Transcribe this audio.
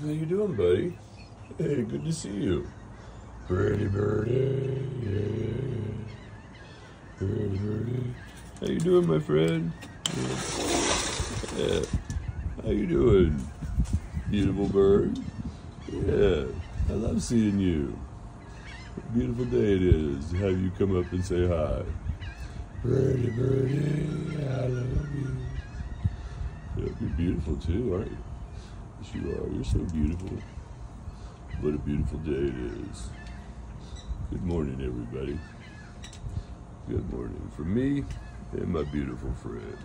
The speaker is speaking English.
How you doing, buddy? Hey, good to see you. Birdie, birdie, yeah. Birdie, birdie. How you doing, my friend? Yeah. How you doing, beautiful bird? Yeah. I love seeing you. What a beautiful day it is to have you come up and say hi. Birdie, birdie, I love you. Yeah, you're beautiful too, aren't you? You are. You're so beautiful. What a beautiful day it is. Good morning, everybody. Good morning. For me and my beautiful friend.